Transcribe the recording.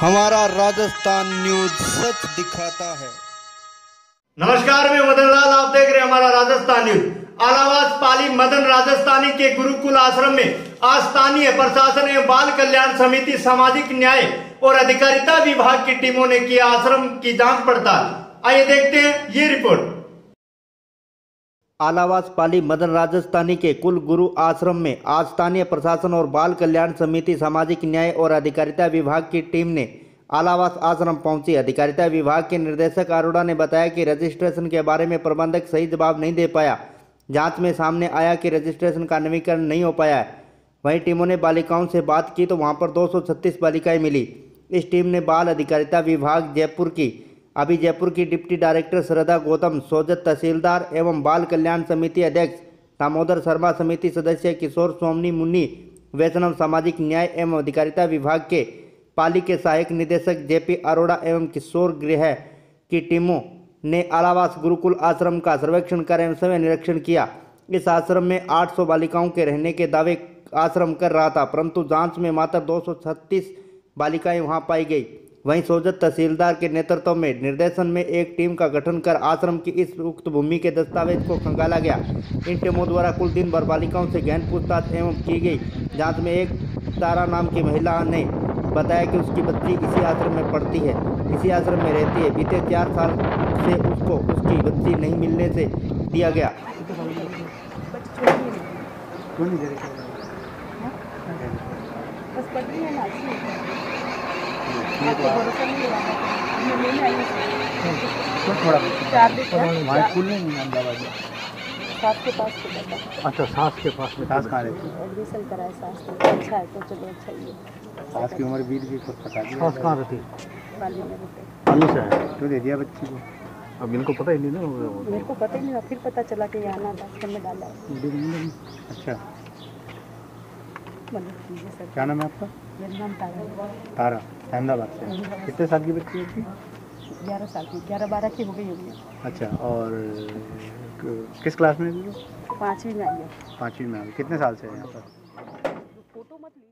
हमारा राजस्थान न्यूज़ सच दिखाता है। नमस्कार, मैं मदन लाल आप देख रहे हैं हमारा राजस्थान न्यूज़। आलावास पाली मदन राजस्थानी के गुरुकुल आश्रम में आज स्थानीय प्रशासन एवं बाल कल्याण समिति सामाजिक न्याय और अधिकारिता विभाग की टीमों ने किया आश्रम की जाँच पड़ताल। आइए देखते हैं ये रिपोर्ट। आलावास पाली मदन राजस्थानी के कुल गुरु आश्रम में आज स्थानीय प्रशासन और बाल कल्याण समिति, सामाजिक न्याय और अधिकारिता विभाग की टीम ने आलावास आश्रम पहुँची। अधिकारिता विभाग के निर्देशक अरोड़ा ने बताया कि रजिस्ट्रेशन के बारे में प्रबंधक सही जवाब नहीं दे पाया। जाँच में सामने आया कि रजिस्ट्रेशन का नवीकरण नहीं हो पाया वहीं टीमों ने बालिकाओं से बात की तो वहाँ पर 236 बालिकाएँ मिली। इस टीम ने बाल अधिकारिता विभाग जयपुर की अभी जयपुर की डिप्टी डायरेक्टर श्रद्धा गौतम, सोजत तहसीलदार एवं बाल कल्याण समिति अध्यक्ष दामोदर शर्मा समिति सदस्य किशोर सोमनी मुन्नी, वैष्णव सामाजिक न्याय एवं अधिकारिता विभाग के पाली के सहायक निदेशक जेपी अरोड़ा एवं किशोर गृह की टीमों ने आलावास गुरुकुल आश्रम का सर्वेक्षण कर एवं समय निरीक्षण किया। इस आश्रम में 800 बालिकाओं के रहने के दावे आश्रम कर रहा था, परंतु जाँच में मात्र 236 बालिकाएँ वहाँ पाई गई। वहीं सोजत तहसीलदार के नेतृत्व में निर्देशन में एक टीम का गठन कर आश्रम की इस उक्त भूमि के दस्तावेज़ को खंगाला गया। इन टीमों द्वारा कुल दिन भर बालिकाओं से गहन पूछताछ एवं की गई। जाँच में एक तारा नाम की महिला ने बताया कि उसकी बच्ची इसी आश्रम में पढ़ती है। इसी आश्रम में रहती है। बीते चार साल से उसको उसकी बच्ची नहीं मिलने से दिया गया। बस पढ़ रही है ना? वहाँ स्कूल नहीं अहमदाबाद में सास के पास अच्छा सास के पास में सास कहाँ रहती है? एडमिशन कराए सास तो अच्छा है तो चलो अच्छा ही है। सास की उम्र बीत गई कुछ पता नहीं सास कहाँ रहती है? पानी से है? तो दे दिया बच्ची को? अब इनको पता ही नहीं ना। मेरे को पता ही नहीं था फिर पता चला कि यहाँ ना बास्केट में डाला अच्छा। सर क्या नाम है आपका? मेरा नाम तारा तारा अहमदाबाद से। कितने साल की बच्ची होगी ग्यारह साल की ग्यारह बारह की हो गई होगी। अच्छा और किस क्लास में है? पाँचवीं में आई है। पाँचवीं में आई कितने साल से है यहाँ पर? फ़ोटो मत ली